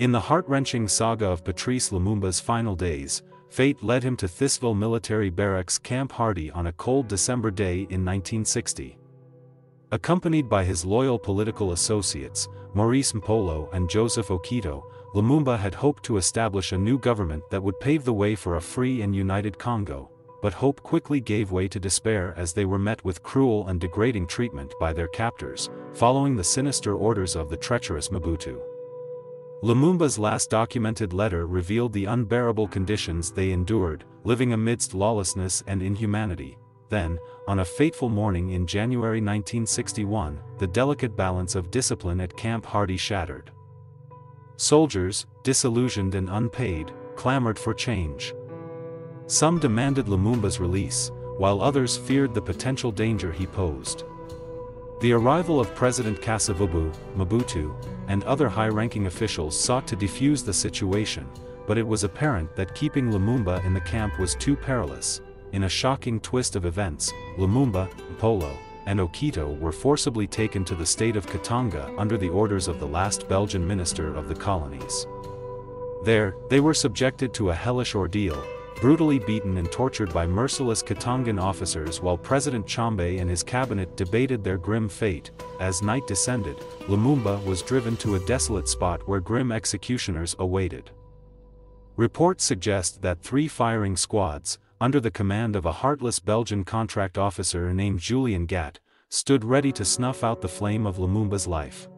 In the heart-wrenching saga of Patrice Lumumba's final days, fate led him to Thysville Military Barracks Camp Hardy on a cold December day in 1960. Accompanied by his loyal political associates, Maurice Mpolo and Joseph Okito, Lumumba had hoped to establish a new government that would pave the way for a free and united Congo, but hope quickly gave way to despair as they were met with cruel and degrading treatment by their captors, following the sinister orders of the treacherous Mobutu. Lumumba's last documented letter revealed the unbearable conditions they endured, living amidst lawlessness and inhumanity. Then, on a fateful morning in January 1961, the delicate balance of discipline at Camp Hardy shattered. Soldiers, disillusioned and unpaid, clamored for change. Some demanded Lumumba's release, while others feared the potential danger he posed. The arrival of President Kasavubu, Mobutu, and other high-ranking officials sought to defuse the situation, but it was apparent that keeping Lumumba in the camp was too perilous. In a shocking twist of events, Lumumba, Mpolo, and Okito were forcibly taken to the state of Katanga under the orders of the last Belgian minister of the colonies. There, they were subjected to a hellish ordeal, brutally beaten and tortured by merciless Katangan officers while President Tshombe and his cabinet debated their grim fate. As night descended, Lumumba was driven to a desolate spot where grim executioners awaited. Reports suggest that three firing squads, under the command of a heartless Belgian contract officer named Julien Gat, stood ready to snuff out the flame of Lumumba's life.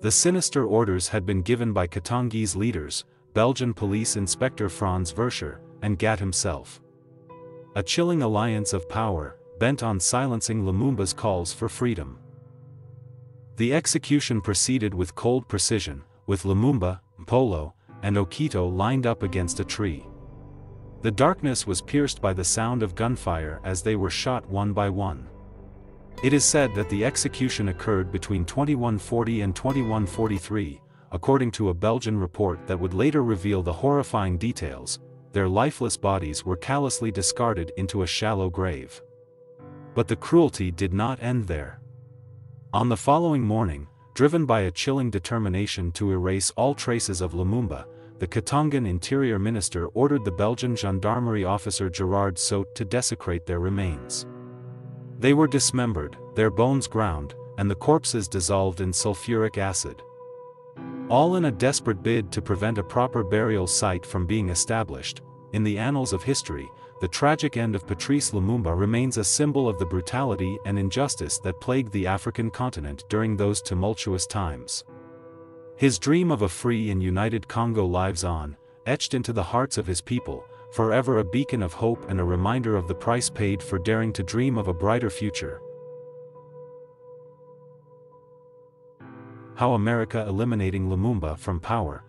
The sinister orders had been given by Katangese leaders, Belgian police inspector Franz Verscheure, and Gat himself. A chilling alliance of power, bent on silencing Lumumba's calls for freedom. The execution proceeded with cold precision, with Lumumba, Mpolo, and Okito lined up against a tree. The darkness was pierced by the sound of gunfire as they were shot one by one. It is said that the execution occurred between 2140 and 2143, according to a Belgian report that would later reveal the horrifying details, their lifeless bodies were callously discarded into a shallow grave. But the cruelty did not end there. On the following morning, driven by a chilling determination to erase all traces of Lumumba, the Katangan interior minister ordered the Belgian gendarmerie officer Gerard Soete to desecrate their remains. They were dismembered, their bones ground, and the corpses dissolved in sulfuric acid. All in a desperate bid to prevent a proper burial site from being established, in the annals of history, the tragic end of Patrice Lumumba remains a symbol of the brutality and injustice that plagued the African continent during those tumultuous times. His dream of a free and united Congo lives on, etched into the hearts of his people, forever a beacon of hope and a reminder of the price paid for daring to dream of a brighter future. How America Eliminating Lumumba from Power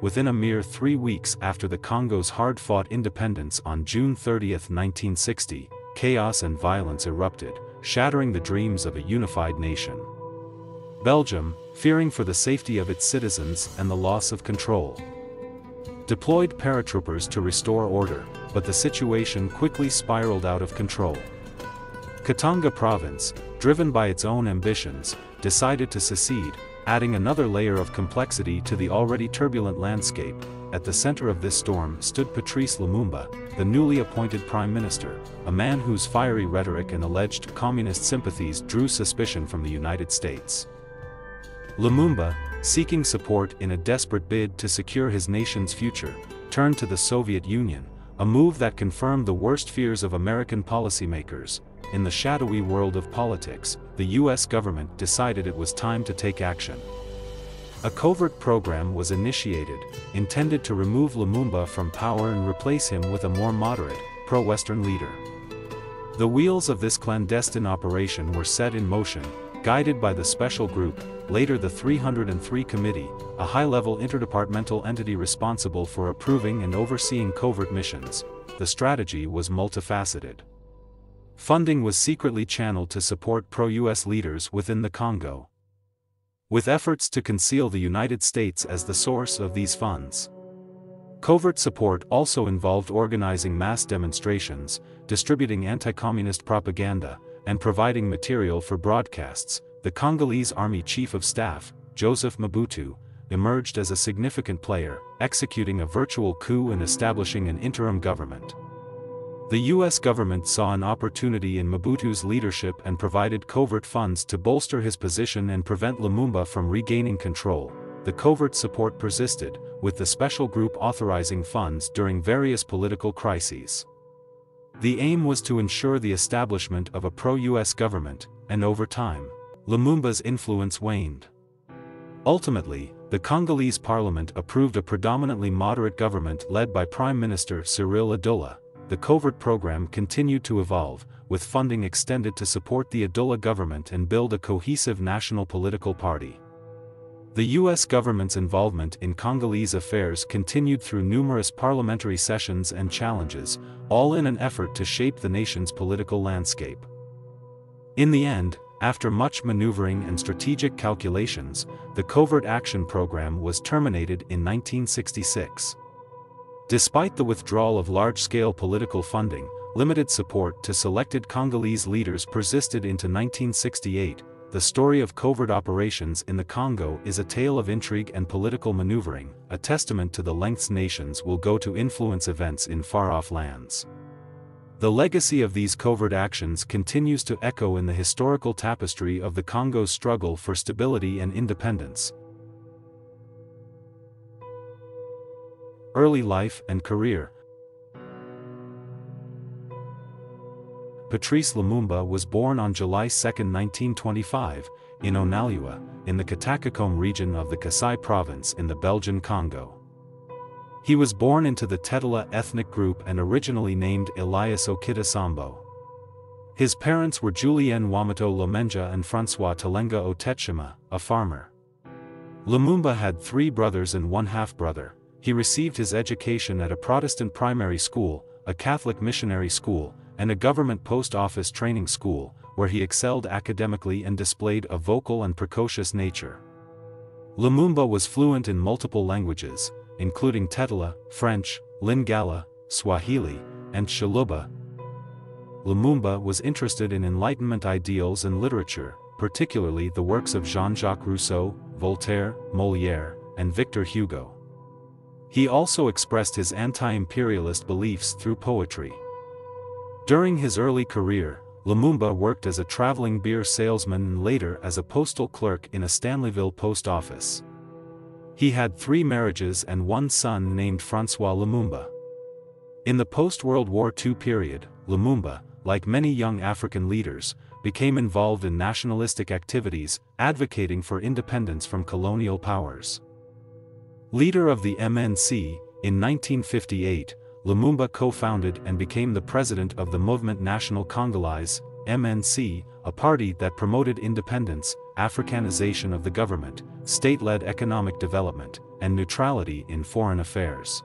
Within a mere three weeks after the Congo's hard-fought independence on June 30, 1960, chaos and violence erupted, shattering the dreams of a unified nation. Belgium, fearing for the safety of its citizens and the loss of control, deployed paratroopers to restore order, but the situation quickly spiraled out of control. Katanga province, driven by its own ambitions, decided to secede, adding another layer of complexity to the already turbulent landscape. At the center of this storm stood Patrice Lumumba, the newly appointed prime minister, a man whose fiery rhetoric and alleged communist sympathies drew suspicion from the United States. Lumumba, seeking support in a desperate bid to secure his nation's future, turned to the Soviet Union, a move that confirmed the worst fears of American policymakers, in the shadowy world of politics, the US government decided it was time to take action. A covert program was initiated, intended to remove Lumumba from power and replace him with a more moderate, pro-Western leader. The wheels of this clandestine operation were set in motion, guided by the Special Group, later the 303 Committee, a high-level interdepartmental entity responsible for approving and overseeing covert missions. The strategy was multifaceted. Funding was secretly channeled to support pro-US leaders within the Congo. With efforts to conceal the United States as the source of these funds. Covert support also involved organizing mass demonstrations, distributing anti-communist propaganda, and providing material for broadcasts. the Congolese Army Chief of Staff, Joseph Mobutu, emerged as a significant player, executing a virtual coup and establishing an interim government. The US government saw an opportunity in Mobutu's leadership and provided covert funds to bolster his position and prevent Lumumba from regaining control. The covert support persisted, with the special group authorizing funds during various political crises. The aim was to ensure the establishment of a pro-US government, and over time, Lumumba's influence waned. Ultimately, the Congolese parliament approved a predominantly moderate government led by Prime Minister Cyril Adoula. The covert program continued to evolve, with funding extended to support the Adoula government and build a cohesive national political party. The U.S. government's involvement in Congolese affairs continued through numerous parliamentary sessions and challenges, all in an effort to shape the nation's political landscape. In the end, after much maneuvering and strategic calculations, the Covert Action Program was terminated in 1966. Despite the withdrawal of large-scale political funding, limited support to selected Congolese leaders persisted into 1968. The story of covert operations in the Congo is a tale of intrigue and political maneuvering, a testament to the lengths nations will go to influence events in far-off lands. The legacy of these covert actions continues to echo in the historical tapestry of the Congo's struggle for stability and independence. Early life and career Patrice Lumumba was born on July 2, 1925, in Onalua, in the Katako-Kombe region of the Kasai province in the Belgian Congo. He was born into the Tetela ethnic group and originally named Elias Okit'Asombo. His parents were Julien Wamato Lomendja and Francois Tolenga Otetshima, a farmer. Lumumba had three brothers and one half-brother. He received his education at a Protestant primary school, a Catholic missionary school, and a government post office training school, where he excelled academically and displayed a vocal and precocious nature. Lumumba was fluent in multiple languages, including Tetela, French, Lingala, Swahili, and Tshiluba. Lumumba was interested in Enlightenment ideals and literature, particularly the works of Jean-Jacques Rousseau, Voltaire, Molière, and Victor Hugo. He also expressed his anti-imperialist beliefs through poetry. During his early career, Lumumba worked as a traveling beer salesman and later as a postal clerk in a Stanleyville post office. He had three marriages and one son named Francois Lumumba. In the post-World War II period, Lumumba, like many young African leaders, became involved in nationalistic activities, advocating for independence from colonial powers. Leader of the MNC, in 1958, Lumumba co-founded and became the president of the Mouvement National Congolais, MNC, a party that promoted independence, Africanization of the government, state-led economic development, and neutrality in foreign affairs.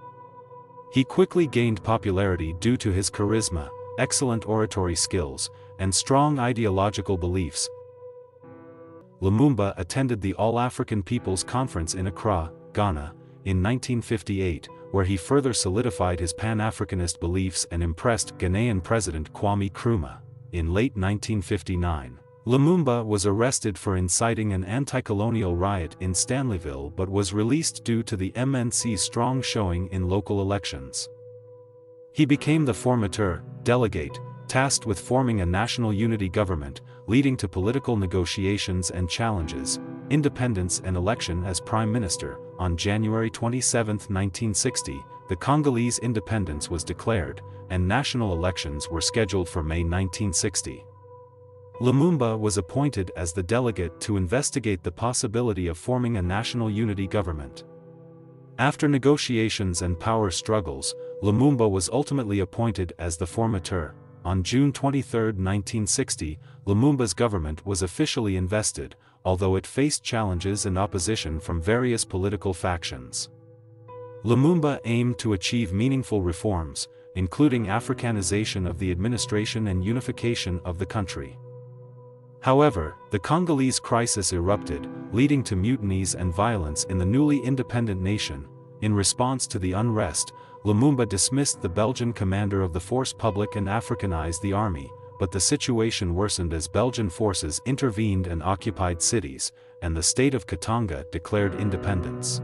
He quickly gained popularity due to his charisma, excellent oratory skills, and strong ideological beliefs. Lumumba attended the All-African People's Conference in Accra, Ghana, in 1958, where he further solidified his Pan-Africanist beliefs and impressed Ghanaian President Kwame Nkrumah. In late 1959, Lumumba was arrested for inciting an anti-colonial riot in Stanleyville but was released due to the MNC's strong showing in local elections. He became the formateur, delegate, tasked with forming a national unity government, leading to political negotiations and challenges, independence and election as prime minister. On January 27, 1960, the Congolese independence was declared, and national elections were scheduled for May 1960. Lumumba was appointed as the delegate to investigate the possibility of forming a national unity government. After negotiations and power struggles, Lumumba was ultimately appointed as the formateur. On June 23, 1960, Lumumba's government was officially invested, although it faced challenges and opposition from various political factions. Lumumba aimed to achieve meaningful reforms, including Africanization of the administration and unification of the country. However, the Congolese crisis erupted, leading to mutinies and violence in the newly independent nation. In response to the unrest, Lumumba dismissed the Belgian commander of the Force Publique and Africanized the army, but the situation worsened as Belgian forces intervened and occupied cities, and the state of Katanga declared independence.